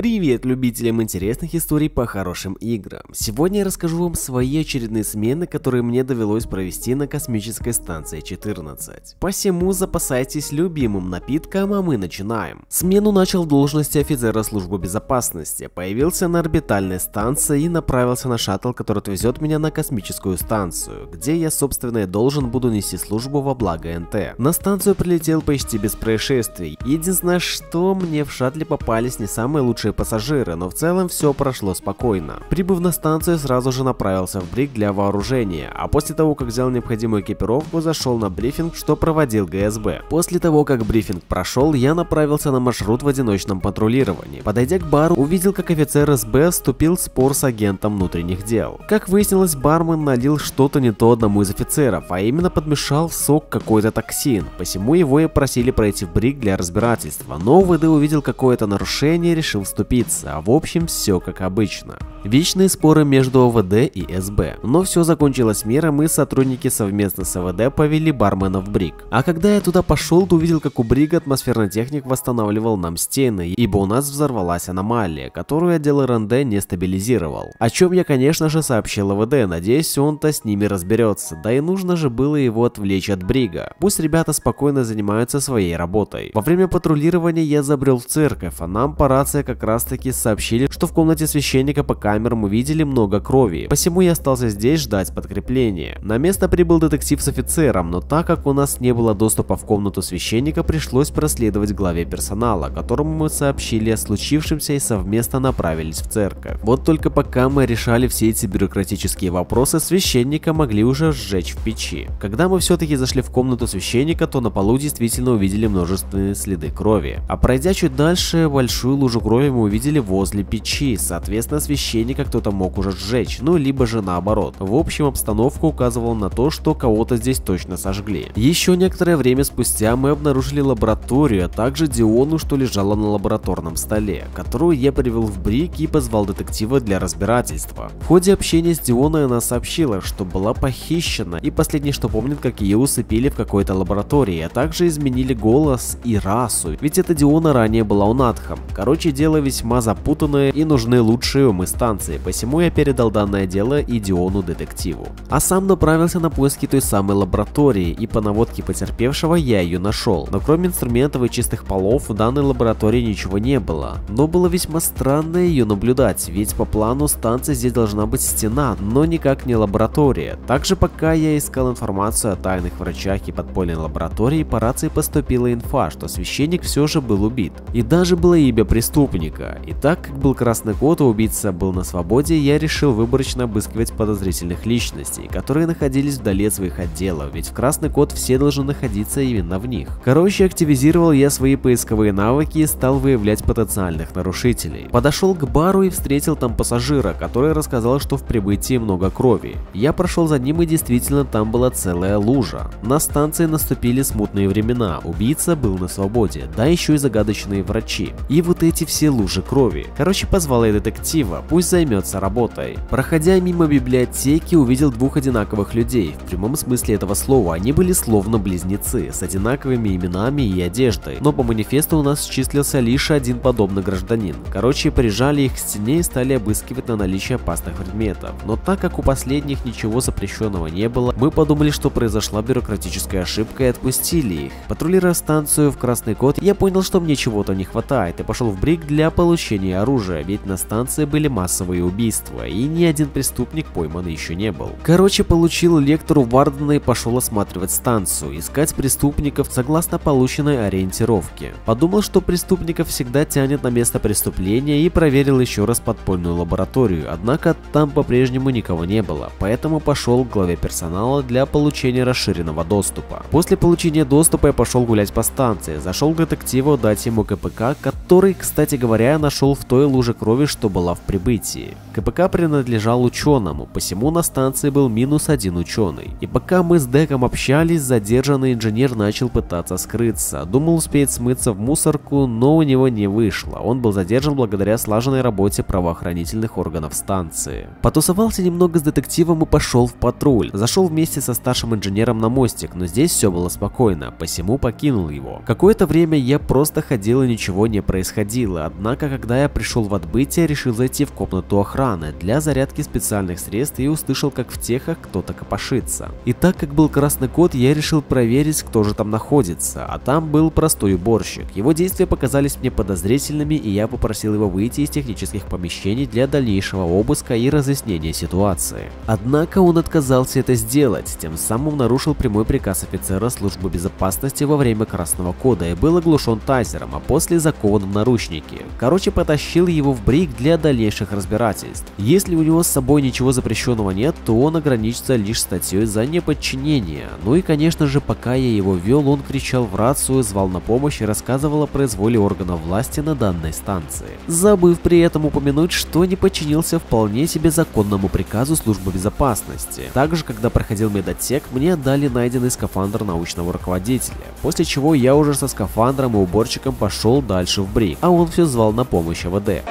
Привет любителям интересных историй по хорошим играм. Сегодня я расскажу вам свои очередные смены, которые мне довелось провести на космической станции 14. Посему запасайтесь любимым напитком, а мы начинаем. Смену начал в должности офицера службы безопасности, появился на орбитальной станции и направился на шаттл, который отвезет меня на космическую станцию, где я собственно и должен буду нести службу во благо НТ. На станцию прилетел почти без происшествий. Единственное, что мне в шаттле попались не самые лучшие бывшие пассажиры, но в целом все прошло спокойно. Прибыв на станцию, сразу же направился в брик для вооружения, а после того, как взял необходимую экипировку, зашел на брифинг, что проводил ГСБ. После того, как брифинг прошел, я направился на маршрут в одиночном патрулировании. Подойдя к бару, увидел, как офицер СБ вступил в спор с агентом внутренних дел. Как выяснилось, бармен налил что-то не то одному из офицеров, а именно подмешал в сок какой-то токсин, посему его и просили пройти в брик для разбирательства, но ВД увидел какое-то нарушение и решил вступить заступиться, а в общем все как обычно. Вечные споры между ОВД и СБ. Но все закончилось миром и сотрудники совместно с ОВД повели бармена в Бриг. А когда я туда пошел, то увидел, как у Брига атмосферный техник восстанавливал нам стены, ибо у нас взорвалась аномалия, которую отдел РНД не стабилизировал. О чем я, конечно же, сообщил ОВД, надеюсь, он-то с ними разберется, да и нужно же было его отвлечь от Брига. Пусть ребята спокойно занимаются своей работой. Во время патрулирования я забрел в церковь, а нам по рации как раз таки сообщили, что в комнате священника по камерам увидели много крови, посему я остался здесь ждать подкрепления. На место прибыл детектив с офицером, но так как у нас не было доступа в комнату священника, пришлось проследовать главе персонала, которому мы сообщили о случившемся и совместно направились в церковь. Вот только пока мы решали все эти бюрократические вопросы, священника могли уже сжечь в печи. Когда мы все-таки зашли в комнату священника, то на полу действительно увидели множественные следы крови. А пройдя чуть дальше, большую лужу крови мы увидели возле печи, соответственно священника кто-то мог уже сжечь, ну либо же наоборот. В общем обстановка указывала на то, что кого-то здесь точно сожгли. Еще некоторое время спустя мы обнаружили лабораторию, а также Диону, что лежала на лабораторном столе, которую я привел в Брик и позвал детектива для разбирательства. В ходе общения с Дионой она сообщила, что была похищена и последнее, что помнит, как ее усыпили в какой-то лаборатории, а также изменили голос и расу, ведь эта Диона ранее была унатхом. Короче, дело весьма запутанное и нужны лучшие умы станции, посему я передал данное дело Идиону детективу. А сам направился на поиски той самой лаборатории, и по наводке потерпевшего я ее нашел. Но кроме инструментов и чистых полов, в данной лаборатории ничего не было. Но было весьма странно ее наблюдать, ведь по плану станции здесь должна быть стена, но никак не лаборатория. Также пока я искал информацию о тайных врачах и подпольной лаборатории, по рации поступила инфа, что священник все же был убит. И даже было имя преступника преступника. И так как был красный код, а убийца был на свободе, я решил выборочно обыскивать подозрительных личностей, которые находились вдали от своих отделов, ведь в красный код все должны находиться именно в них. Короче, активизировал я свои поисковые навыки и стал выявлять потенциальных нарушителей. Подошел к бару и встретил там пассажира, который рассказал, что в прибытии много крови. Я прошел за ним и действительно там была целая лужа. На станции наступили смутные времена, убийца был на свободе, да еще и загадочные врачи. И вот эти все лужи крови. Короче, позвал я детектива, пусть займется работой. Проходя мимо библиотеки, увидел двух одинаковых людей. В прямом смысле этого слова, они были словно близнецы, с одинаковыми именами и одеждой. Но по манифесту у нас числился лишь один подобный гражданин. Короче, прижали их к стене и стали обыскивать на наличие опасных предметов. Но так как у последних ничего запрещенного не было, мы подумали, что произошла бюрократическая ошибка и отпустили их. Патрулируя станцию в Красный Код, я понял, что мне чего-то не хватает и пошел в Брик для получения оружия, ведь на станции были массовые убийства, и ни один преступник пойман еще не был. Короче, получил лектору Вардена и пошел осматривать станцию, искать преступников согласно полученной ориентировке. Подумал, что преступников всегда тянет на место преступления и проверил еще раз подпольную лабораторию, однако там по-прежнему никого не было, поэтому пошел к главе персонала для получения расширенного доступа. После получения доступа я пошел гулять по станции, зашел к детективу дать ему КПК, который, кстати говоря, я нашел в той луже крови, что была в прибытии. КПК принадлежал ученому, посему на станции был минус один ученый. И пока мы с Деком общались, задержанный инженер начал пытаться скрыться. Думал успеть смыться в мусорку, но у него не вышло. Он был задержан благодаря слаженной работе правоохранительных органов станции. Потусовался немного с детективом и пошел в патруль. Зашел вместе со старшим инженером на мостик, но здесь все было спокойно, посему покинул его. Какое-то время я просто ходил и ничего не происходило, однако однако когда я пришел в отбытие, решил зайти в комнату охраны для зарядки специальных средств и услышал, как в техах кто-то копошится. И так как был красный код, я решил проверить, кто же там находится, а там был простой уборщик. Его действия показались мне подозрительными, и я попросил его выйти из технических помещений для дальнейшего обыска и разъяснения ситуации. Однако он отказался это сделать, тем самым нарушил прямой приказ офицера службы безопасности во время красного кода и был оглушен тайзером, а после закован в наручники. Короче, потащил его в брик для дальнейших разбирательств. Если у него с собой ничего запрещенного нет, то он ограничится лишь статьей за неподчинение. Ну и конечно же, пока я его вел, он кричал в рацию, звал на помощь и рассказывал о произволе органов власти на данной станции. Забыв при этом упомянуть, что не подчинился вполне себе законному приказу службы безопасности. Также, когда проходил медотсек, мне отдали найденный скафандр научного руководителя, после чего я уже со скафандром и уборщиком пошел дальше в брик, а он все звал на помощь АВД.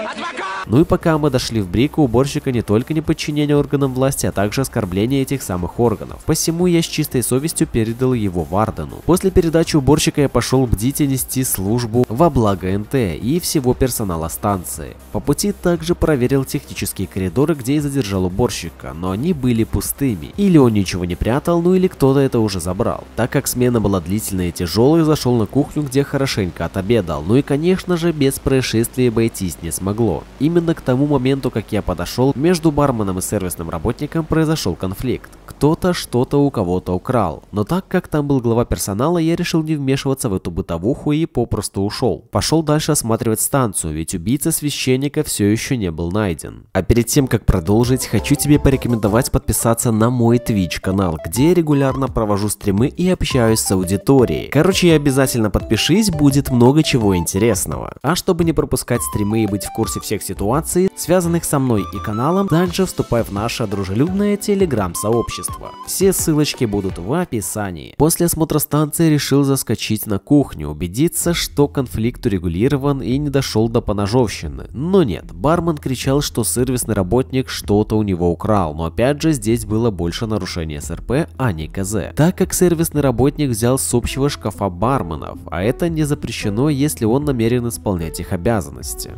Ну и пока мы дошли в брик, у уборщика не только неподчинение органам власти, а также оскорбление этих самых органов. Посему я с чистой совестью передал его Вардену. После передачи уборщика я пошел бдить и нести службу во благо НТ и всего персонала станции. По пути также проверил технические коридоры, где и задержал уборщика, но они были пустыми. Или он ничего не прятал, ну или кто-то это уже забрал. Так как смена была длительная и тяжелая, зашел на кухню, где хорошенько отобедал. Ну и конечно же без происшествий обойтись не смогло. Именно к тому моменту, как я подошел, между барменом и сервисным работником произошел конфликт. Кто-то что-то у кого-то украл. Но так как там был глава персонала, я решил не вмешиваться в эту бытовуху и попросту ушел. Пошел дальше осматривать станцию, ведь убийца священника все еще не был найден. А перед тем, как продолжить, хочу тебе порекомендовать подписаться на мой Twitch канал, где я регулярно провожу стримы и общаюсь с аудиторией. Короче, обязательно подпишись, будет много чего интересного. А чтобы не пропускать стримы и быть в курсе всех ситуаций, связанных со мной и каналом, также вступай в наше дружелюбное телеграм-сообщество. Все ссылочки будут в описании. После осмотра станции решил заскочить на кухню, убедиться, что конфликт урегулирован и не дошел до поножовщины. Но нет, бармен кричал, что сервисный работник что-то у него украл, но опять же здесь было больше нарушений СРП, а не КЗ. Так как сервисный работник взял с общего шкафа барменов, а это не запрещено, если он намерен исполнять их обязанности.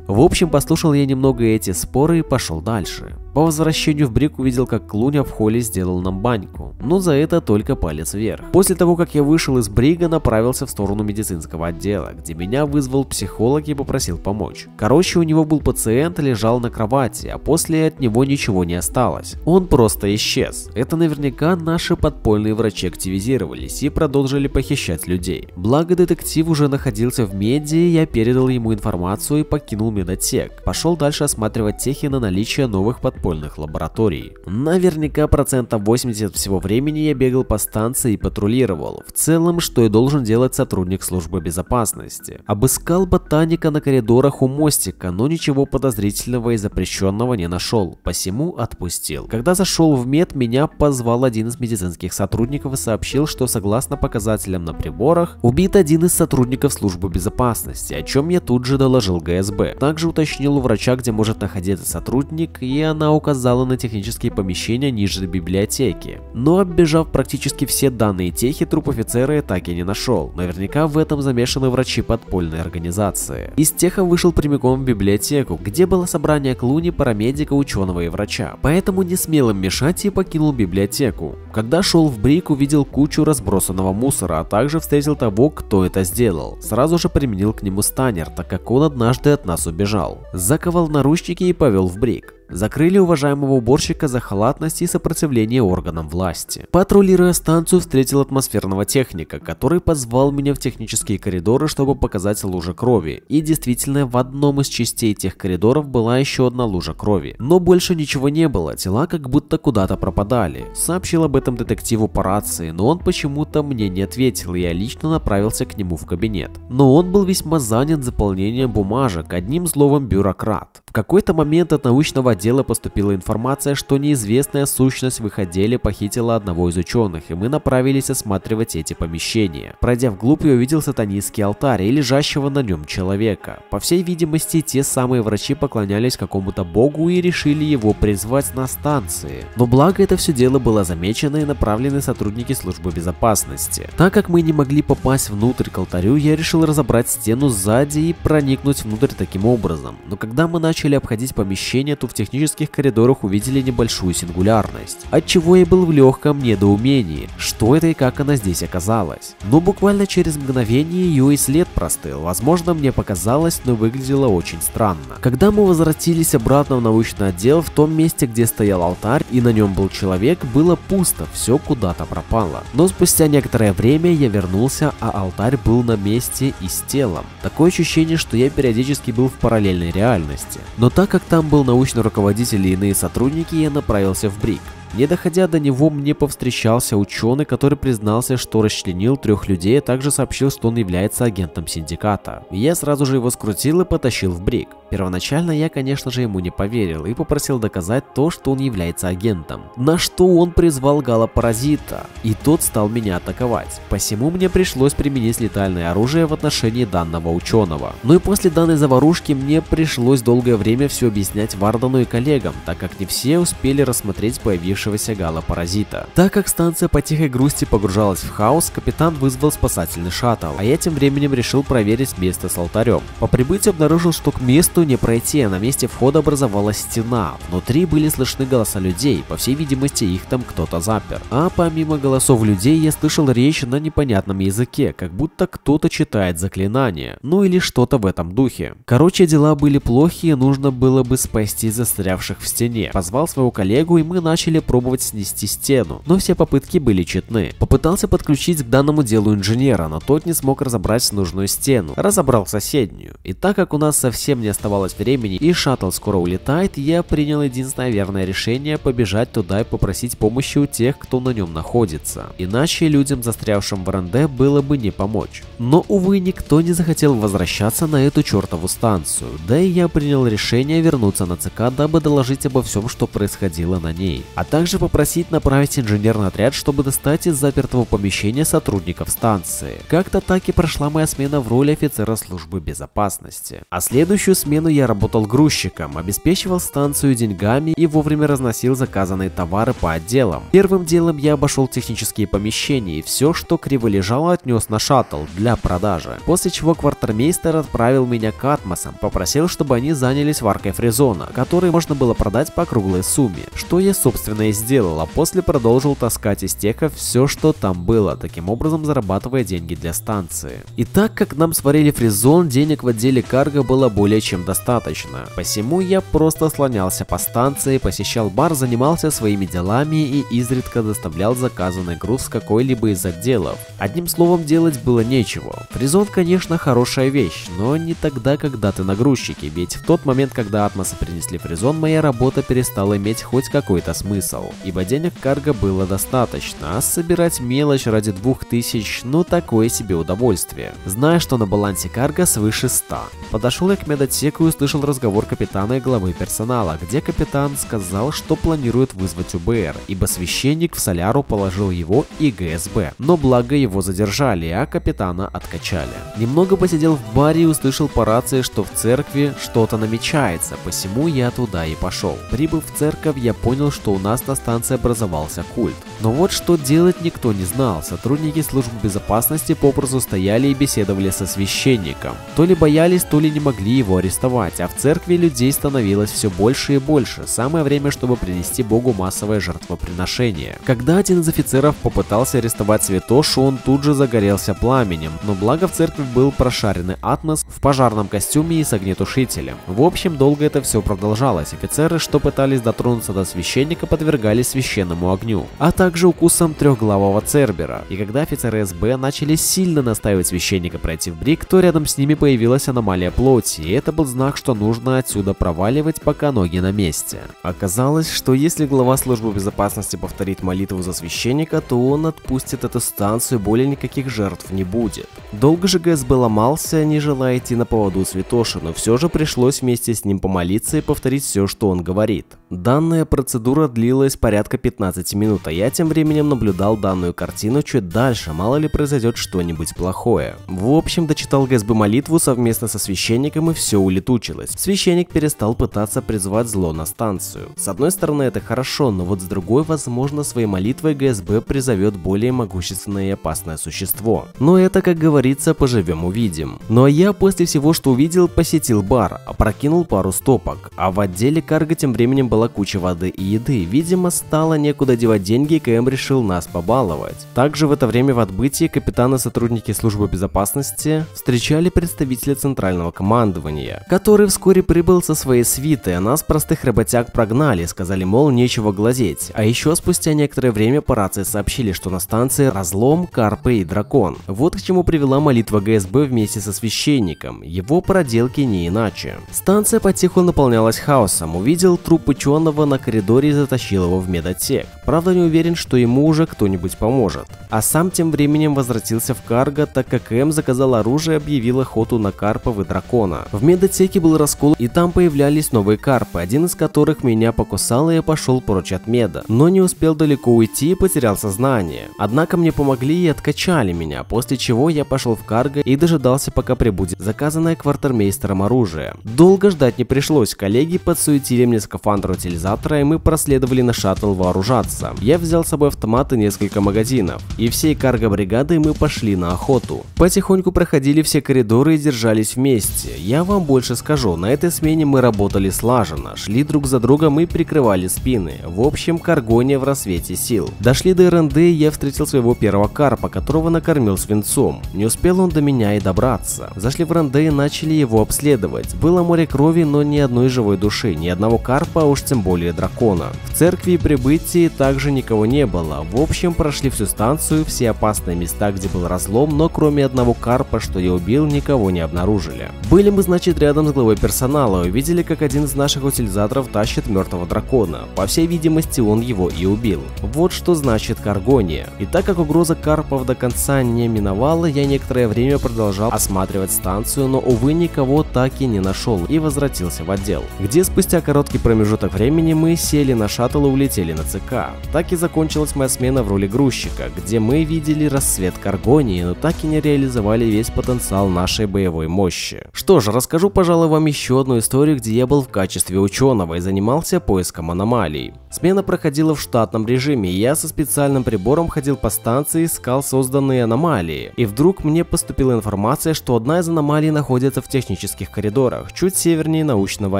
В общем, послушал я немного эти споры и пошел дальше. По возвращению в Брик увидел, как Клуня в холле сделал нам баньку, но за это только палец вверх. После того, как я вышел из Брига, направился в сторону медицинского отдела, где меня вызвал психолог и попросил помочь. Короче, у него был пациент, лежал на кровати, а после от него ничего не осталось. Он просто исчез. Это наверняка наши подпольные врачи активизировались и продолжили похищать людей. Благо детектив уже находился в меди, я передал ему информацию и покинул медотсек. Пошел дальше осматривать техи на наличие новых подпольных подпольных лабораторий. Наверняка процентов 80 всего времени я бегал по станции и патрулировал. В целом, что и должен делать сотрудник службы безопасности. Обыскал ботаника на коридорах у мостика, но ничего подозрительного и запрещенного не нашел, посему отпустил. Когда зашел в мед, меня позвал один из медицинских сотрудников и сообщил, что согласно показателям на приборах, убит один из сотрудников службы безопасности, о чем я тут же доложил ГСБ. Также уточнил у врача, где может находиться сотрудник, и она указала на технические помещения ниже библиотеки. Но оббежав практически все данные техи, труп офицера я так и не нашел. Наверняка в этом замешаны врачи подпольной организации. Из теха вышел прямиком в библиотеку, где было собрание Клуни, парамедика, ученого и врача. Поэтому не смел им мешать и покинул библиотеку. Когда шел в брик, увидел кучу разбросанного мусора, а также встретил того, кто это сделал. Сразу же применил к нему станер, так как он однажды от нас убежал. Заковал наручники и повел в брик. Закрыли уважаемого уборщика за халатность и сопротивление органам власти. Патрулируя станцию, встретил атмосферного техника, который позвал меня в технические коридоры, чтобы показать лужи крови. И действительно, в одном из частей тех коридоров была еще одна лужа крови. Но больше ничего не было, тела как будто куда-то пропадали. Сообщил об этом детективу по рации, но он почему-то мне не ответил, и я лично направился к нему в кабинет. Но он был весьма занят заполнением бумажек, одним словом бюрократ. В какой-то момент от научного отдела поступила информация, что неизвестная сущность в их отделе похитила одного из ученых, и мы направились осматривать эти помещения. Пройдя вглубь, я увидел сатанистский алтарь и лежащего на нем человека. По всей видимости, те самые врачи поклонялись какому-то богу и решили его призвать на станции. Но благо это все дело было замечено и направлены сотрудники службы безопасности. Так как мы не могли попасть внутрь к алтарю, я решил разобрать стену сзади и проникнуть внутрь таким образом. Но когда мы начали обходить помещение, то в технических коридорах увидели небольшую сингулярность, отчего я был в легком недоумении, что это и как она здесь оказалась. Но буквально через мгновение ее и след простыл, возможно мне показалось, но выглядело очень странно. Когда мы возвратились обратно в научный отдел, в том месте, где стоял алтарь и на нем был человек, было пусто, все куда-то пропало. Но спустя некоторое время я вернулся, а алтарь был на месте и с телом. Такое ощущение, что я периодически был в параллельной реальности. Но так как там был научный руководитель и иные сотрудники, я направился в Брик. Не доходя до него, мне повстречался ученый, который признался, что расчленил трех людей, а также сообщил, что он является агентом синдиката. Я сразу же его скрутил и потащил в Брик. Первоначально я, конечно же, ему не поверил и попросил доказать то, что он является агентом. На что он призвал гала-паразита, и тот стал меня атаковать. Посему мне пришлось применить летальное оружие в отношении данного ученого. Ну и после данной заварушки мне пришлось долгое время все объяснять Вардану и коллегам, так как не все успели рассмотреть появившегося гала-паразита. Так как станция по тихой грусти погружалась в хаос, капитан вызвал спасательный шаттл, а я тем временем решил проверить место с алтарем. По прибытию обнаружил, что к месту не пройти, а на месте входа образовалась стена. Внутри были слышны голоса людей, по всей видимости их там кто-то запер. А помимо голосов людей я слышал речь на непонятном языке, как будто кто-то читает заклинание, ну или что-то в этом духе. Короче, дела были плохие, нужно было бы спасти застрявших в стене. Позвал своего коллегу и мы начали пробовать снести стену, но все попытки были тщетны. Попытался подключить к данному делу инженера, но тот не смог разобрать нужную стену, разобрал соседнюю. И так как у нас совсем не оставалось времени и шаттл скоро улетает, я принял единственное верное решение побежать туда и попросить помощи у тех, кто на нем находится. Иначе людям, застрявшим в РНД, было бы не помочь. Но, увы, никто не захотел возвращаться на эту чертову станцию, да и я принял решение вернуться на ЦК, дабы доложить обо всем, что происходило на ней, а также попросить направить инженерный отряд, чтобы достать из запертого помещения сотрудников станции. Как-то так и прошла моя смена в роли офицера службы безопасности. А следующую смену смену я работал грузчиком, обеспечивал станцию деньгами и вовремя разносил заказанные товары по отделам. Первым делом я обошел технические помещения и все, что криво лежало, отнес на шаттл для продажи. После чего квартирмейстер отправил меня к Атмосам, попросил, чтобы они занялись варкой фрезона, который можно было продать по круглой сумме, что я собственно и сделал, а после продолжил таскать из теха все, что там было, таким образом зарабатывая деньги для станции. И так как нам сварили фрезон, денег в отделе карго было более чем достаточно. Посему я просто слонялся по станции, посещал бар, занимался своими делами и изредка доставлял заказанный груз какой-либо из отделов. Одним словом, делать было нечего. Фризон, конечно, хорошая вещь, но не тогда, когда ты на грузчике, ведь в тот момент, когда Атмосы принесли фризон, моя работа перестала иметь хоть какой-то смысл, ибо денег карго было достаточно, а собирать мелочь ради двух тысяч, ну такое себе удовольствие. Зная, что на балансе карго свыше 100. Подошел я к медотсеку и услышал разговор капитана и главы персонала, где капитан сказал, что планирует вызвать УБР, ибо священник в соляру положил его и ГСБ. Но благо его задержали, а капитана откачали. Немного посидел в баре и услышал по рации, что в церкви что-то намечается, посему я туда и пошел. Прибыв в церковь, я понял, что у нас на станции образовался культ. Но вот что делать никто не знал. Сотрудники службы безопасности попросту стояли и беседовали со священником. То ли боялись, то ли не могли его арестовать а в церкви людей становилось все больше и больше. Самое время, чтобы принести Богу массовое жертвоприношение. Когда один из офицеров попытался арестовать святошу, он тут же загорелся пламенем, но благо в церкви был прошаренный Атмос в пожарном костюме и с огнетушителем. В общем, долго это все продолжалось. Офицеры, что пытались дотронуться до священника, подвергались подвергались священному огню, а также укусам трехглавого Цербера. И когда офицеры СБ начали сильно настаивать священника пройти в Брик, то рядом с ними появилась аномалия плоти, и это был знак, что нужно отсюда проваливать, пока ноги на месте. Оказалось, что если глава службы безопасности повторит молитву за священника, то он отпустит эту станцию, более никаких жертв не будет. Долго же ГСБ ломался, не желая идти на поводу Святоши, но все же пришлось вместе с ним помолиться и повторить все, что он говорит. Данная процедура длилась порядка 15 минут, а я тем временем наблюдал данную картину чуть дальше, мало ли произойдет что-нибудь плохое. В общем, дочитал ГСБ молитву совместно со священником и все улетучилось. Священник перестал пытаться призвать зло на станцию. С одной стороны это хорошо, но вот с другой, возможно, своей молитвой ГСБ призовет более могущественное и опасное существо. Но это, как говорится, поживем увидим. Ну а я после всего, что увидел, посетил бар, опрокинул пару стопок, а в отделе карго тем временем была куча воды и еды. Видимо, стало некуда девать деньги, и КМ решил нас побаловать. Также в это время в отбытии капитаны сотрудники службы безопасности встречали представителя центрального командования, который вскоре прибыл со своей свитой, а нас, простых работяг, прогнали, сказали, мол, нечего глазеть. А еще спустя некоторое время по рации сообщили, что на станции разлом, карпы и дракон. Вот к чему привела молитва ГСБ вместе со священником, его проделки не иначе. Станция потиху наполнялась хаосом, увидел труп ученого на коридоре и затащил его в медотсек. Правда не уверен, что ему уже кто-нибудь поможет. А сам тем временем возвратился в карго, так как М заказал оружие и объявил охоту на карпов и дракона. В медотсеке был раскол и там появлялись новые карпы, один из которых меня покусал и я пошел прочь от меда. Но не успел далеко уйти и потерял сознание. Однако мне помогли и откачали меня, после чего я пошел в карго и дожидался пока прибудет заказанное квартирмейстером оружие. Долго ждать не пришлось, коллеги подсуетили мне скафандр утилизатора и мы проследовали на шаттл вооружаться. Я взял с собой автомат и несколько магазинов. И всей карго-бригадой мы пошли на охоту. Потихоньку проходили все коридоры и держались вместе. Я вам больше скажу, на этой смене мы работали слаженно, шли друг за другом и прикрывали спины. В общем, каргония в рассвете сил. Дошли до РНД и я встретил своего первого карпа, которого накормил свинцом. Не успел он до меня и добраться. Зашли в РНД и начали его обследовать. Было море крови, но ни одной живой души, ни одного карпа, а уж тем более дракона. В церкви прибытии также никого не было. В общем, прошли всю станцию, все опасные места, где был разлом, но кроме одного карпа, что я убил, никого не обнаружили. Были мы, значит, рядом с главой персонала увидели, как один из наших утилизаторов тащит мертвого дракона. По всей видимости, он его и убил. Вот что значит каргония. И так как угроза карпов до конца не миновала, я некоторое время продолжал осматривать станцию, но, увы, никого так и не нашел и возвратился в отдел, где спустя короткий промежуток времени мы сели на шаттл и улетели на ЦК. Так и закончилась моя смена в роли грузчика, где мы видели рассвет Каргонии, но так и не реализовали весь потенциал нашей боевой мощи. Что ж, расскажу, пожалуй, вам еще одну историю, где я был в качестве ученого и занимался поиском аномалий. Смена проходила в штатном режиме, и я со специальным прибором ходил по станции и искал созданные аномалии. И вдруг мне поступила информация, что одна из аномалий находится в технических коридорах, чуть севернее научного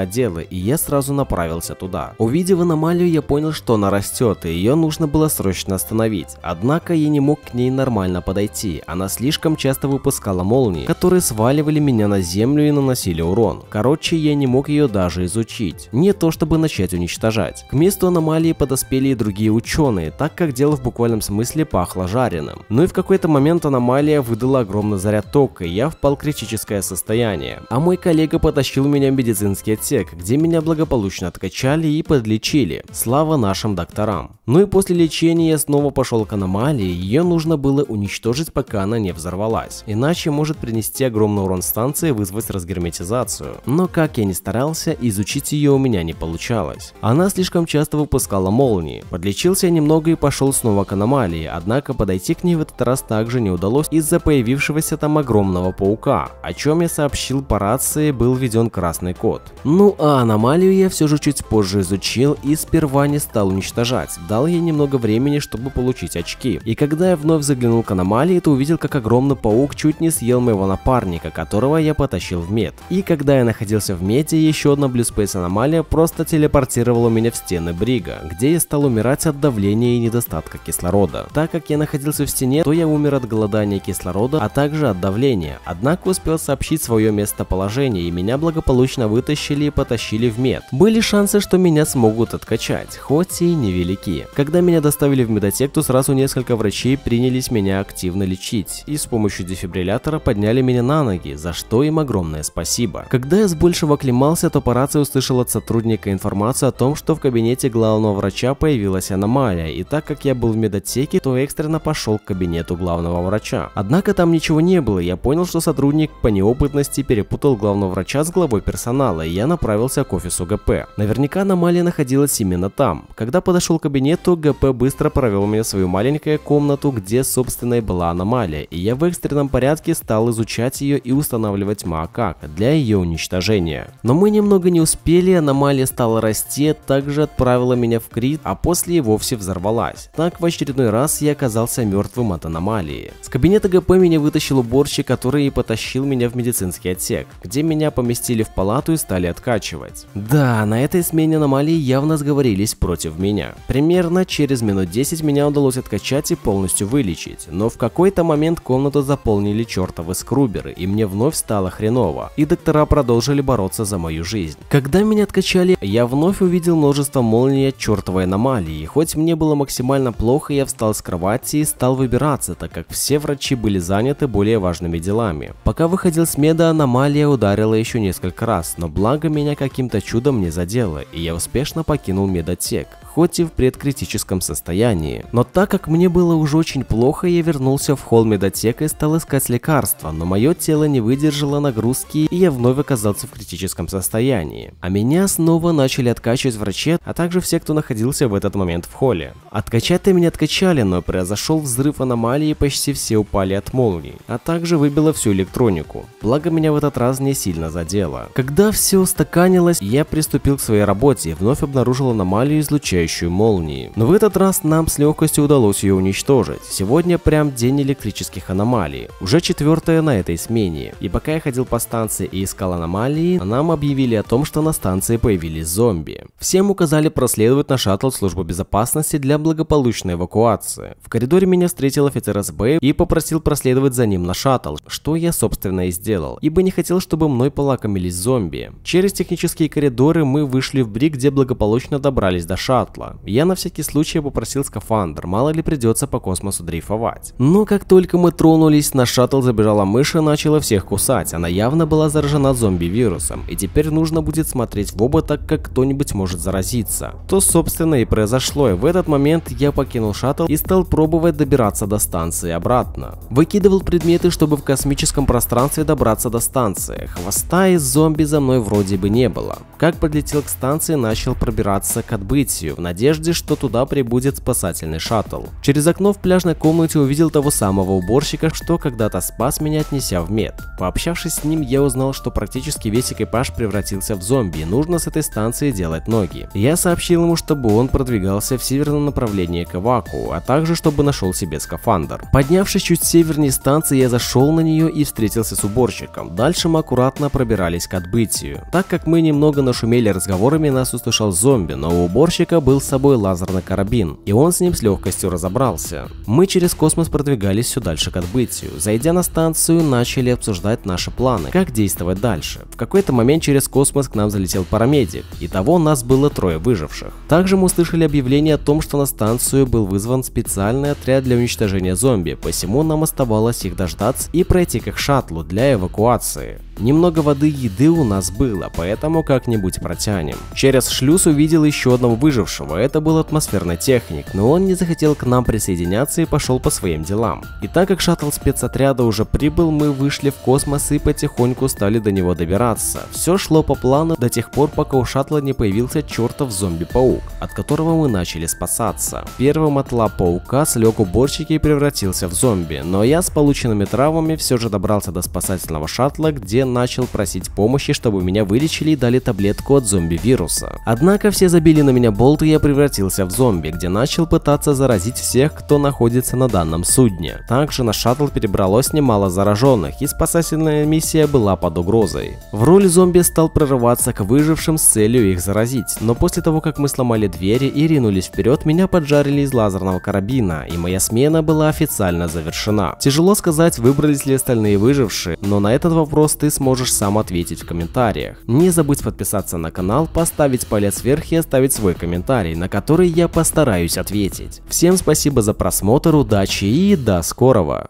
отдела, и я сразу направился туда. Увидев аномалию, я понял, что она растет, и ее нужно было срочно остановить. Однако я не мог к ней нормально подойти, она слишком часто выпускала молнии, которые сваливали меня на землю и наносили урон. Короче, я не мог ее даже изучить, не то чтобы начать уничтожать. К месту аномалии подоспели и другие ученые, так как дело в буквальном смысле пахло жареным. Ну и в какой-то момент аномалия выдала огромный заряд тока, и я впал в критическое состояние. А мой коллега потащил меня в медицинский отсек, где меня благополучно откачали и подлечили. Слава нашим докторам. Ну и после лечения я снова пошел к аномалии, ее нужно было уничтожить, пока она не взорвалась. Иначе может принести огромный урон станции и вызвать разгерметизацию. Но как я ни старался, изучить ее у меня не получалось. Она слишком часто выпускала молнии. Подлечился я немного и пошел снова к аномалии, однако подойти к ней в этот раз также не удалось из-за появившегося там огромного паука, о чем я сообщил по рации, был введен красный код. Ну а аномалию я все же чуть позже изучил и сперва не стал уничтожать, дал ей немного времени, чтобы получить очки. И когда я вновь заглянул к аномалии, то увидел, как огромный паук чуть не съел моего напарника, которого я потащил в мед. И когда я находился в меде, еще одна Space аномалия просто телепортировала меня в стены Брига, где я стал умирать от давления и недостатка кислорода. Так как я находился в стене, то я умер от голодания кислорода, а также от давления. Однако успел сообщить свое местоположение, и меня благополучно вытащили и потащили в мед. Были шансы, что что меня смогут откачать, хоть и невелики. Когда меня доставили в медотек, то сразу несколько врачей принялись меня активно лечить и с помощью дефибриллятора подняли меня на ноги, за что им огромное спасибо. Когда я с большего оклемался, то по рации услышал от сотрудника информацию о том, что в кабинете главного врача появилась аномалия, и так как я был в медотеке, то экстренно пошел к кабинету главного врача. Однако там ничего не было, я понял, что сотрудник по неопытности перепутал главного врача с главой персонала, и я направился к офису ГП. Наверняка аномалия находилась именно там. Когда подошел к кабинету, ГП быстро провел меня в свою маленькую комнату, где собственно и была аномалия, и я в экстренном порядке стал изучать ее и устанавливать Маакака для ее уничтожения. Но мы немного не успели, аномалия стала расти, также отправила меня в Крит, а после и вовсе взорвалась. Так в очередной раз я оказался мертвым от аномалии. С кабинета ГП меня вытащил уборщик, который и потащил меня в медицинский отсек, где меня поместили в палату и стали откачивать. Да, на этой смене аномалии явно сговорились против меня. Примерно через минут 10 меня удалось откачать и полностью вылечить, но в какой-то момент комнату заполнили чертовы скруберы, и мне вновь стало хреново, и доктора продолжили бороться за мою жизнь. Когда меня откачали, я вновь увидел множество молний от чертовой аномалии, и хоть мне было максимально плохо, я встал с кровати и стал выбираться, так как все врачи были заняты более важными делами. Пока выходил с меда, аномалия ударила еще несколько раз, но благо меня каким-то чудом не задело, и я успешно покинул медотек хоть и в предкритическом состоянии. Но так как мне было уже очень плохо, я вернулся в холл медотека и стал искать лекарства, но мое тело не выдержало нагрузки, и я вновь оказался в критическом состоянии. А меня снова начали откачивать врачи, а также все, кто находился в этот момент в холле. Откачать-то меня откачали, но произошел взрыв аномалии, и почти все упали от молний, а также выбило всю электронику. Благо меня в этот раз не сильно задело. Когда все устаканилось, я приступил к своей работе и вновь обнаружил аномалию излучающую излучающую молнии. Но в этот раз нам с легкостью удалось ее уничтожить. Сегодня прям день электрических аномалий. Уже четвертая на этой смене. И пока я ходил по станции и искал аномалии, нам объявили о том, что на станции появились зомби. Всем указали проследовать на шаттл службы безопасности для благополучной эвакуации. В коридоре меня встретил офицер СБ и попросил проследовать за ним на шаттл, что я собственно и сделал, ибо не хотел, чтобы мной полакомились зомби. Через технические коридоры мы вышли в брик, где благополучно добрались до шаттла шаттла. Я на всякий случай попросил скафандр, мало ли придется по космосу дрейфовать. Но как только мы тронулись, на шаттл забежала мышь и начала всех кусать. Она явно была заражена зомби-вирусом, и теперь нужно будет смотреть в оба, так как кто-нибудь может заразиться. То, собственно, и произошло, и в этот момент я покинул шаттл и стал пробовать добираться до станции обратно. Выкидывал предметы, чтобы в космическом пространстве добраться до станции. Хвоста из зомби за мной вроде бы не было. Как подлетел к станции, начал пробираться к отбытию, надежде, что туда прибудет спасательный шаттл. Через окно в пляжной комнате увидел того самого уборщика, что когда-то спас меня, отнеся в мед. Пообщавшись с ним, я узнал, что практически весь экипаж превратился в зомби и нужно с этой станции делать ноги. Я сообщил ему, чтобы он продвигался в северном направлении к Эваку, а также чтобы нашел себе скафандр. Поднявшись чуть севернее станции, я зашел на нее и встретился с уборщиком. Дальше мы аккуратно пробирались к отбытию. Так как мы немного нашумели разговорами, нас услышал зомби, но у уборщика был был с собой лазерный карабин, и он с ним с легкостью разобрался. Мы через космос продвигались все дальше к отбытию. Зайдя на станцию, начали обсуждать наши планы, как действовать дальше. В какой-то момент через космос к нам залетел парамедик, и того нас было трое выживших. Также мы услышали объявление о том, что на станцию был вызван специальный отряд для уничтожения зомби, посему нам оставалось их дождаться и пройти к их шаттлу для эвакуации. Немного воды и еды у нас было, поэтому как-нибудь протянем. Через шлюз увидел еще одного выжившего, это был атмосферный техник, но он не захотел к нам присоединяться и пошел по своим делам. И так как шаттл спецотряда уже прибыл, мы вышли в космос и потихоньку стали до него добираться. Все шло по плану до тех пор, пока у шаттла не появился чертов зомби-паук, от которого мы начали спасаться. Первым от лап паука слег уборщик и превратился в зомби, но я с полученными травмами все же добрался до спасательного шаттла, где начал просить помощи, чтобы меня вылечили и дали таблетку от зомби-вируса. Однако все забили на меня болт и я превратился в зомби, где начал пытаться заразить всех, кто находится на данном судне. Также на шаттл перебралось немало зараженных, и спасательная миссия была под угрозой. В роли зомби стал прорываться к выжившим с целью их заразить, но после того, как мы сломали двери и ринулись вперед, меня поджарили из лазерного карабина, и моя смена была официально завершена. Тяжело сказать, выбрались ли остальные выжившие, но на этот вопрос ты сможешь сам ответить в комментариях. Не забудь подписаться на канал, поставить палец вверх и оставить свой комментарий, на который я постараюсь ответить. Всем спасибо за просмотр, удачи и до скорого!